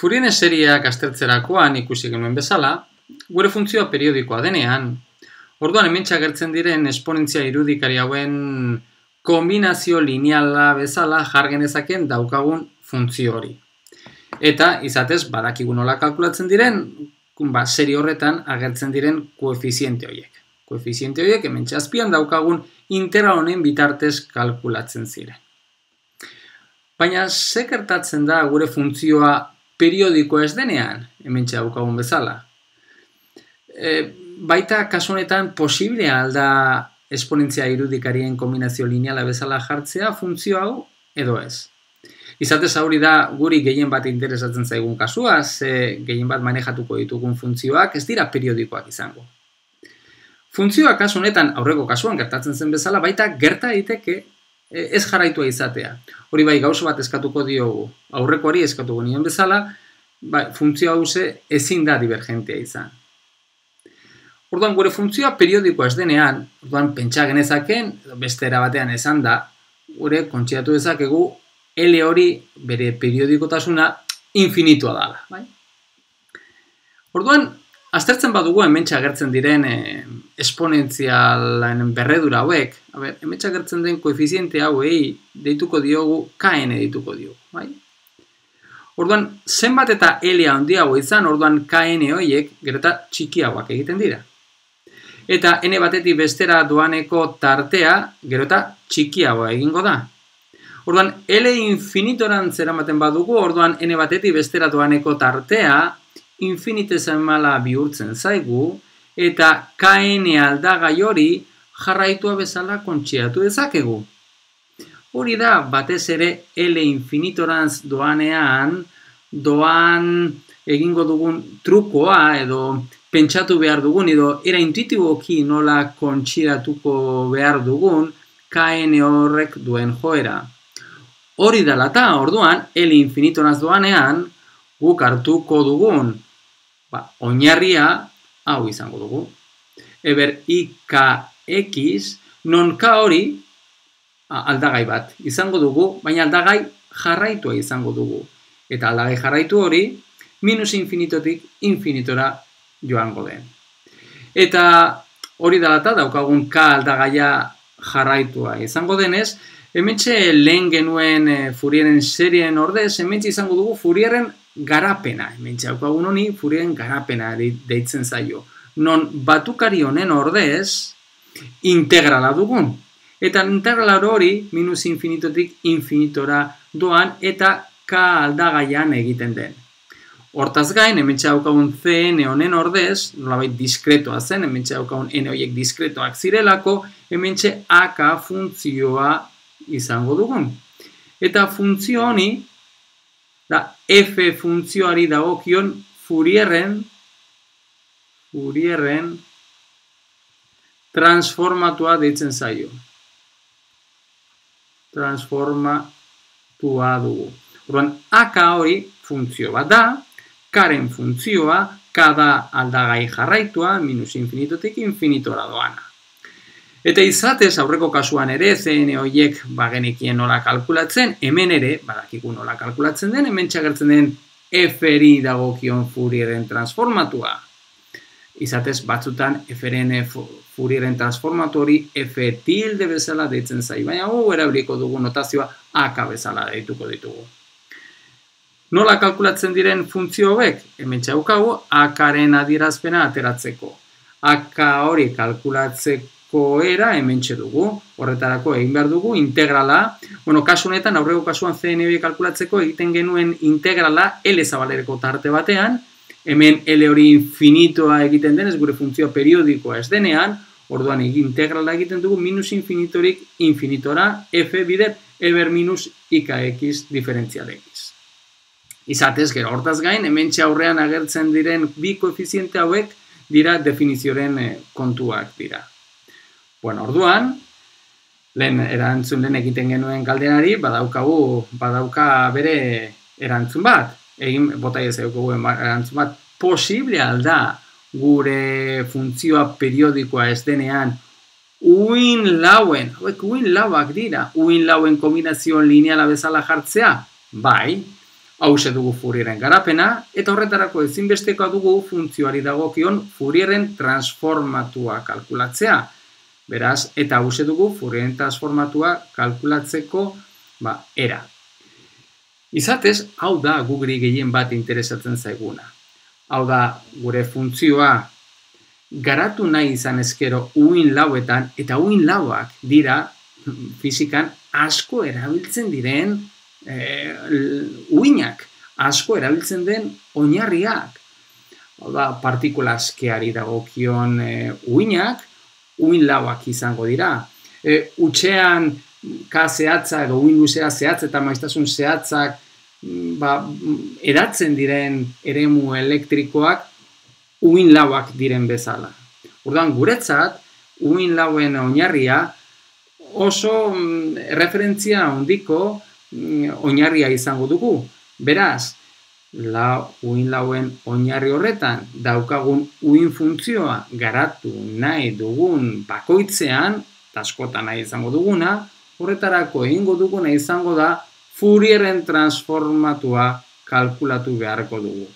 Furien eseriak aztertzerakoan ikusi genuen bezala, gure funtzioa periodikoa denean, orduan hemen gertzen diren esponentzia irudikari hauen kombinazio lineala bezala jargenezaken daukagun funtzio hori. Eta, izatez, badakigun nola kalkulatzen diren, ba, seri horretan agertzen diren koefiziente horiek. Koefiziente horiek hemen txazpian daukagun integral honen bitartez kalkulatzen ziren. Baina, ze gertatzen da gure funtzioa periodiko ez denean, hemen daukagun bezala? E, baita, kasu honetan, posiblea alda esponentzia irudikarien kombinazio lineala bezala jartzea funtzio hau edo ez. Izatez hori da guri gehien bat interesatzen zaigun kasua, ze gehien bat manejatuko ditugun funtzioak ez dira periodikoak izango. Funtzioak kasu honetan aurreko kasuan gertatzen zen bezala baita gerta daiteke ez jarraitua izatea. Hori bai gauza bat eskatuko diogu, aurrekoari eskatuko nion bezala, bai, funtzio hau ezin da divergentea izan. Orduan gure funtzioa periodikoa ez denean, orduan pentsa genezaken, beste batean esan da, gure kontxiatu dezakegu L hori bere periodikotasuna infinitua dala. Bai? Orduan, aztertzen badugu hementsa agertzen diren eh, esponentzialen berredura hauek, ber, hementsa agertzen den koefiziente hauei deituko diogu KN deituko diogu. Bai? Orduan, zenbat eta L handiago izan, orduan KN horiek gereta txikiagoak egiten dira. Eta N batetik bestera duaneko tartea gerota txikiagoa egingo da. Orduan, L infinitorant zeramaten badugu, orduan N batetik besteratuaneko tartea infinitezen mala bihurtzen zaigu, eta KN aldagai hori jarraitua bezala kontxiatu dezakegu. Hori da, batez ere L infinitorantz doanean, doan egingo dugun trukoa edo pentsatu behar dugun, edo era intuitiboki nola kontxiratuko behar dugun, KN horrek duen joera. Hori dela eta orduan, L infinitonaz doanean, guk hartuko dugun, ba, oinarria, hau izango dugu. Eber, IKX, non K hori, aldagai bat, izango dugu, baina aldagai jarraitua izango dugu. Eta aldagai jarraitu hori, minus infinitotik infinitora joango den. Eta hori dela eta daukagun K aldagaia jarraitua izango denez, Hementxe lehen genuen e, Furieren serien ordez, hementxe izango dugu Furieren garapena. Hementxe haukagun honi Furieren garapena deitzen zaio. Non batukari honen ordez, integrala dugun. Eta integrala hori minus infinitotik infinitora doan eta k aldagaian egiten den. Hortaz gain, hementxe haukagun CN honen ordez, nolabait diskretoa zen, hementxe haukagun N horiek diskretoak zirelako, hementxe AK funtzioa izango dugun. Eta funtzio honi, da f funtzioari dagokion furierren, furierren transformatua deitzen zaio. Transformatua dugu. Orduan, aka hori funtzio bat da, karen funtzioa, kada aldagai jarraitua, minus infinitotik infinitora doana. Eta izatez aurreko kasuan ere CN horiek bagenekien nola kalkulatzen, hemen ere, badakiku nola kalkulatzen den, hemen txagertzen den F-eri dagokion furieren transformatua. Izatez batzutan F-eren furieren transformatu hori F tilde bezala deitzen zai, baina hu erabriko dugu notazioa AK bezala deituko ditugu. Nola kalkulatzen diren funtzio hauek? Hemen txaukagu AK-aren adierazpena ateratzeko. AK hori kalkulatzeko koera hemen dugu, horretarako egin behar dugu, integrala, bueno, kasu honetan, aurreko kasuan CNB kalkulatzeko egiten genuen integrala L zabalereko tarte batean, hemen L hori infinitoa egiten denez, gure funtzio periodikoa ez denean, orduan egin integrala egiten dugu, minus infinitorik infinitora, F bider, eber minus IKX diferentzial X. Izatez, gero, hortaz gain, hemen aurrean agertzen diren bi koefiziente hauek, dira definizioren eh, kontuak dira. Bueno, orduan, lehen erantzun lehen egiten genuen galdenari, badaukagu, badauka bere erantzun bat. Egin, bota ez erantzun bat, posible alda gure funtzioa periodikoa ez denean uin lauen, uin lauak dira, uin lauen kombinazio lineala bezala jartzea? Bai, Hau dugu furieren garapena, eta horretarako ezinbestekoa dugu funtzioari dagokion furieren transformatua kalkulatzea. Beraz, eta hau dugu furieren transformatua kalkulatzeko ba, era. Izatez, hau da gugri gehien bat interesatzen zaiguna. Hau da, gure funtzioa garatu nahi izan ezkero uin lauetan, eta uin lauak dira fizikan asko erabiltzen diren e, uinak asko erabiltzen den oinarriak. Hau da, partikula askeari dagokion e, uinak, uin lauak izango dira. E, utxean, ka zehatza edo uin luzea zehatz eta maiztasun zehatzak mm, ba, edatzen diren eremu elektrikoak uin lauak diren bezala. Ordan guretzat, uin lauen oinarria oso mm, referentzia ondiko Mm, oinarria izango dugu. Beraz, la uin lauen oinarri horretan daukagun uin funtzioa garatu nahi dugun bakoitzean, taskota nahi izango duguna, horretarako egingo duguna izango da Fourieren transformatua kalkulatu beharko dugu.